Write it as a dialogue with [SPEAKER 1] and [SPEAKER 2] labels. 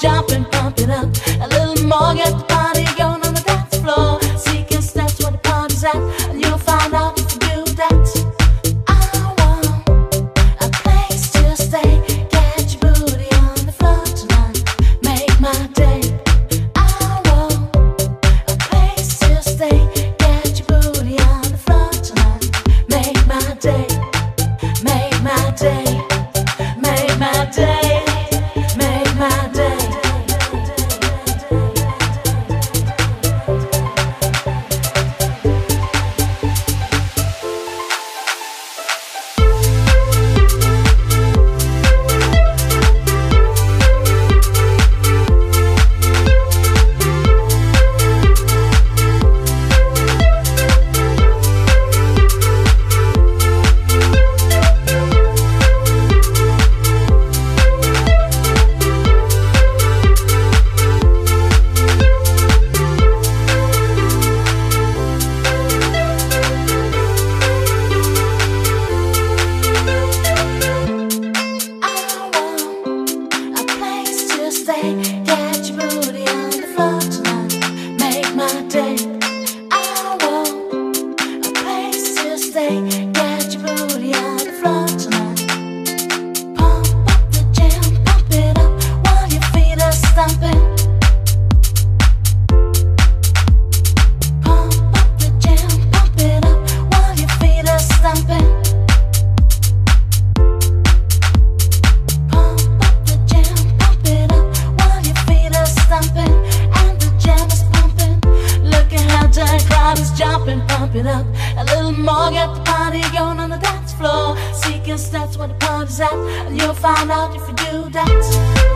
[SPEAKER 1] jumping, bump it up. A little more, get the party going on the dance floor. Seeking steps where the party's at, and you'll find out if you do that. I want a place to stay. Get your booty on the floor tonight. Make my day. I want a place to stay. Get your booty on the floor tonight. Make my day. Make my day. pump it up. A little more, get the party going on the dance floor. Seeking that's where the party's at. And you'll find out if you do that.